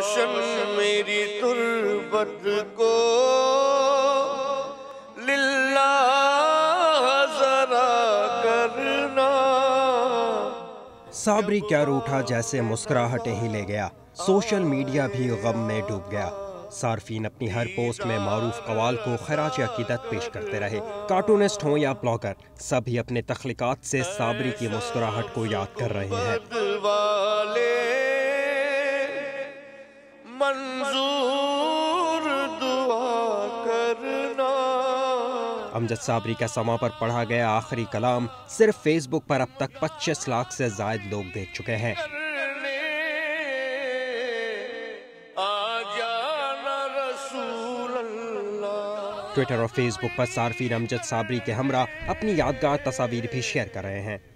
रोशन मेरी तुरबत को लिल्ला जरा करना। साबरी क्या रूठा जैसे मुस्कुराहटें ही ले गया। सोशल मीडिया भी गम में डूब गया। सार्फिन अपनी हर पोस्ट में मारूफ कवाल को खराज अकीदत पेश करते रहे। कार्टूनिस्ट हों या ब्लॉगर, सभी अपने तख्लिकात से साबरी की मुस्कुराहट को याद कर रहे हैं। मंजूर दुआ करना। अमजद साबरी का समा पर पढ़ा गया आखिरी कलाम सिर्फ़ फेसबुक पर अब तक 25 लाख से जायद लोग देख चुके हैं। ट्विटर और फेसबुक पर सार्फिन अमजद साबरी के हमरा अपनी यादगार तस्वीर भी शेयर कर रहे हैं।